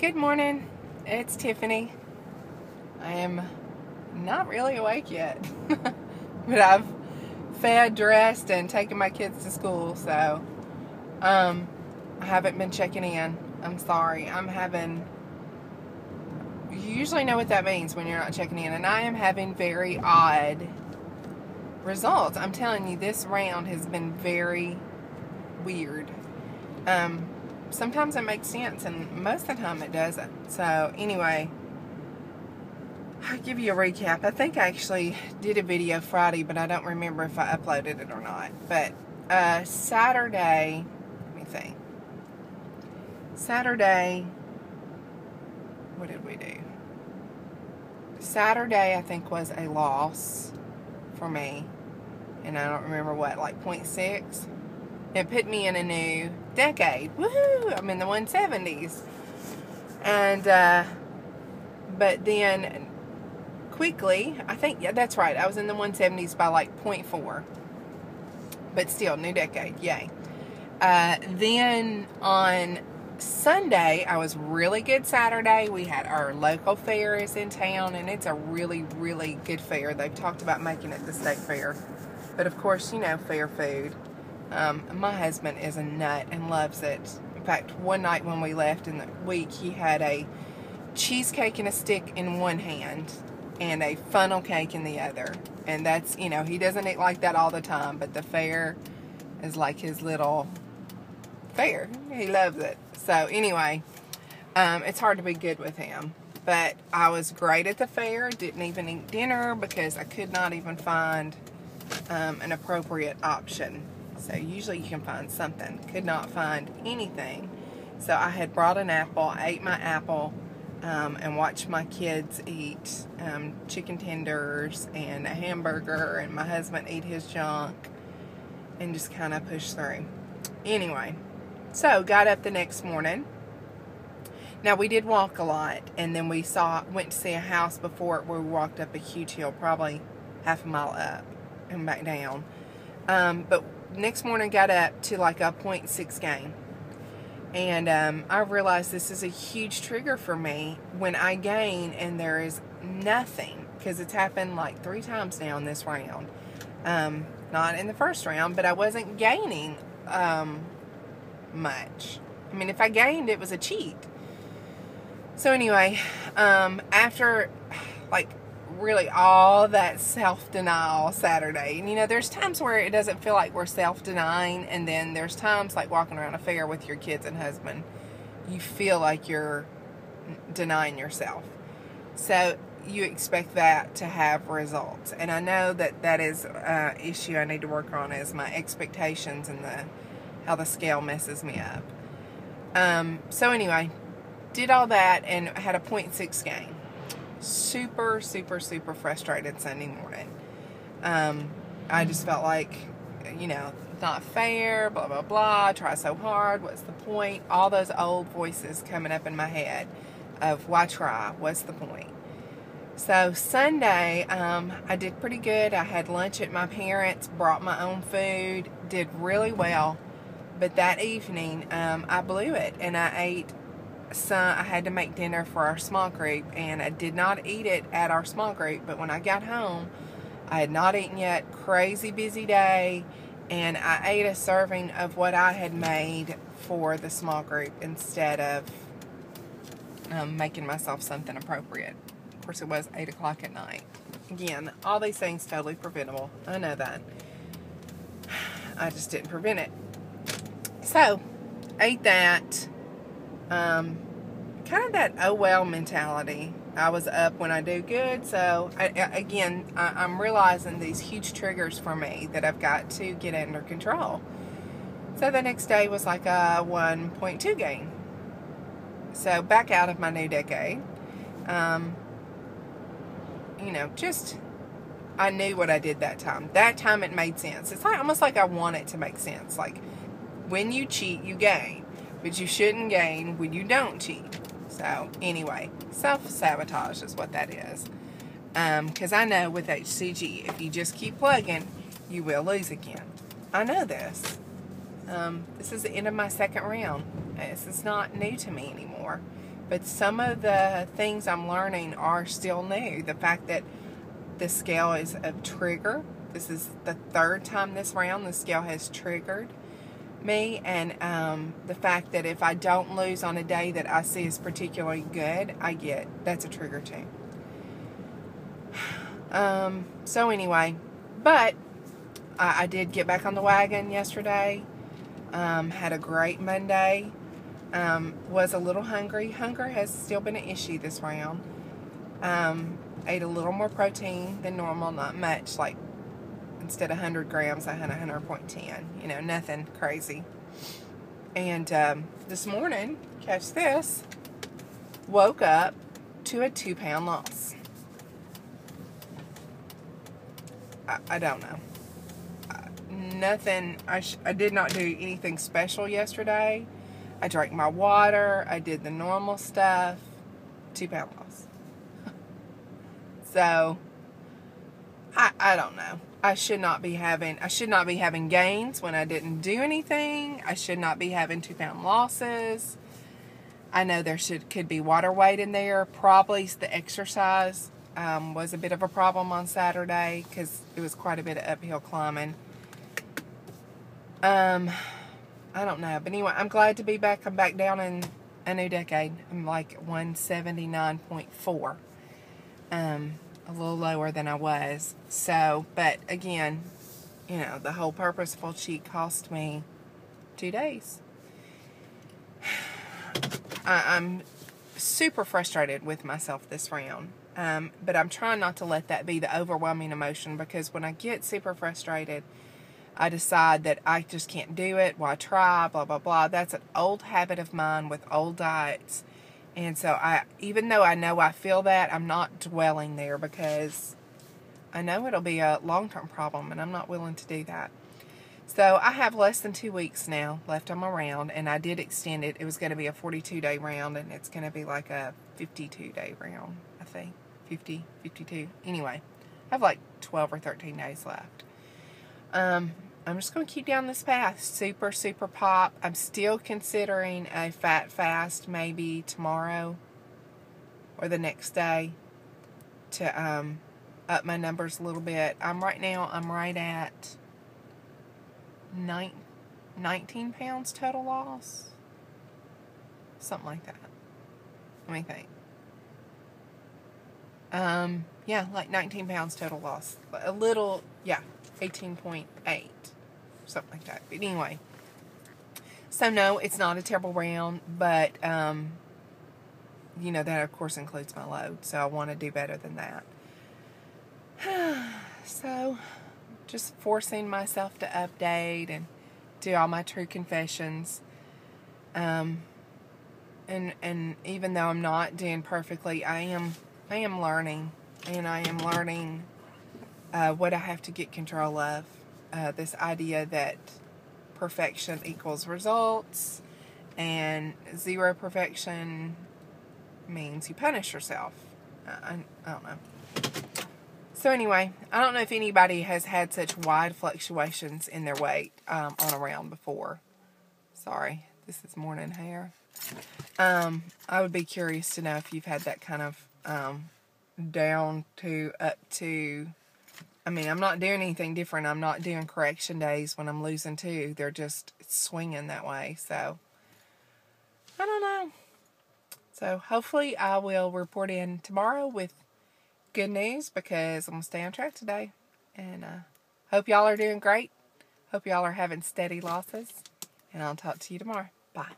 Good morning. It's Tiffany. I am not really awake yet, but I've fed, dressed, and taken my kids to school, so um, I haven't been checking in. I'm sorry. I'm having. You usually know what that means when you're not checking in, and I am having very odd results. I'm telling you, this round has been very weird. Um, sometimes it makes sense, and most of the time it doesn't. So, anyway, I'll give you a recap. I think I actually did a video Friday, but I don't remember if I uploaded it or not. But uh, Saturday, let me think. Saturday, what did we do? Saturday, I think, was a loss for me. And I don't remember what, like 0.6? It put me in a new decade. Woohoo! I'm in the 170s. And, uh, but then quickly, I think, yeah, that's right. I was in the 170s by like 0.4. But still, new decade. Yay. Uh, then on Sunday, I was really good Saturday. We had our local fair is in town, and it's a really, really good fair. They've talked about making it the state fair. But of course, you know, fair food. Um, my husband is a nut and loves it. In fact, one night when we left in the week, he had a cheesecake and a stick in one hand and a funnel cake in the other. And that's, you know, he doesn't eat like that all the time, but the fair is like his little fair. He loves it. So, anyway, um, it's hard to be good with him. But I was great at the fair. Didn't even eat dinner because I could not even find um, an appropriate option. So usually you can find something. Could not find anything. So I had brought an apple, I ate my apple, um, and watched my kids eat um, chicken tenders and a hamburger, and my husband eat his junk, and just kind of push through. Anyway, so got up the next morning. Now we did walk a lot, and then we saw went to see a house before it where we walked up a huge hill, probably half a mile up and back down. Um, but next morning got up to like a 0.6 gain. And um, I realized this is a huge trigger for me when I gain and there is nothing because it's happened like three times now in this round. Um, not in the first round, but I wasn't gaining um, much. I mean, if I gained, it was a cheat. So anyway, um, after like really all that self denial Saturday. And you know, there's times where it doesn't feel like we're self denying, and then there's times like walking around a fair with your kids and husband, you feel like you're denying yourself. So you expect that to have results. And I know that that is an issue I need to work on is my expectations and the how the scale messes me up. Um, so anyway, did all that and had a 0.6 gain super, super, super frustrated Sunday morning. Um, I just felt like, you know, not fair, blah, blah, blah, try so hard, what's the point? All those old voices coming up in my head of why try, what's the point? So Sunday, um, I did pretty good. I had lunch at my parents', brought my own food, did really well. But that evening, um, I blew it and I ate so I had to make dinner for our small group, and I did not eat it at our small group. But when I got home, I had not eaten yet. Crazy busy day, and I ate a serving of what I had made for the small group instead of um, making myself something appropriate. Of course, it was eight o'clock at night. Again, all these things totally preventable. I know that. I just didn't prevent it. So, ate that um, kind of that oh well mentality. I was up when I do good, so I, again, I, am realizing these huge triggers for me that I've got to get under control. So the next day was like a 1.2 gain. So back out of my new decade. Um, you know, just I knew what I did that time. That time it made sense. It's like almost like I want it to make sense. Like when you cheat, you gain but you shouldn't gain when you don't cheat. So, anyway, self sabotage is what that is. Because um, I know with HCG, if you just keep plugging, you will lose again. I know this. Um, this is the end of my second round. This is not new to me anymore. But some of the things I'm learning are still new. The fact that the scale is a trigger. This is the third time this round the scale has triggered me. And um, the fact that if I don't lose on a day that I see is particularly good, I get that's a trigger too. Um, so anyway, but I, I, did get back on the wagon yesterday. Um, had a great Monday. Um, was a little hungry. Hunger has still been an issue this round. Um, ate a little more protein than normal, not much. Like instead of 100 grams, I had 100.10. You know, nothing crazy. And um, this morning, catch this, woke up to a two pound loss. I, I don't know. nothing, I, I did not do anything special yesterday. I drank my water. I did the normal stuff. Two pound loss. so, I, I don't know. I should not be having, I should not be having gains when I didn't do anything. I should not be having two pound losses. I know there should could be water weight in there. Probably the exercise um, was a bit of a problem on Saturday because it was quite a bit of uphill climbing. Um, I don't know. But anyway, I'm glad to be back. I'm back down in a new decade. I'm like 179.4. Um, a little lower than I was. So, but again, you know, the whole purposeful cheat cost me two days. I, am super frustrated with myself this round. Um, but I'm trying not to let that be the overwhelming emotion because when I get super frustrated, I decide that I just can't do it. Why try? Blah, blah, blah. That's an old habit of mine with old diets. And so I, even though I know I feel that, I'm not dwelling there because I know it'll be a long-term problem and I'm not willing to do that. So I have less than two weeks now left on my round and I did extend it. It was going to be a 42 day round and it's going to be like a 52 day round, I think. 50, 52. Anyway, I have like 12 or 13 days left. Um, I'm just going to keep down this path. Super, super pop. I'm still considering a fat fast maybe tomorrow or the next day to um, up my numbers a little bit. I'm right now, I'm right at nine, 19 pounds total loss. Something like that. Let me think. Um, yeah, like 19 pounds total loss. A little, yeah, 18.8 something like that. But anyway, so no, it's not a terrible round, but um, you know that of course includes my load, so I want to do better than that. so, just forcing myself to update and do all my true confessions. Um, and and even though I'm not doing perfectly, I am I am learning, and I am learning uh, what I have to get control of uh, this idea that perfection equals results and zero perfection means you punish yourself. I, I, don't know. So anyway, I don't know if anybody has had such wide fluctuations in their weight um, on a round before. Sorry, this is morning hair. Um, I would be curious to know if you've had that kind of um, down to up to I mean, I'm not doing anything different. I'm not doing correction days when I'm losing too. They're just swinging that way. So, I don't know. So, hopefully, I will report in tomorrow with good news because I'm going to stay on track today. And uh, hope y'all are doing great. Hope y'all are having steady losses. And I'll talk to you tomorrow. Bye.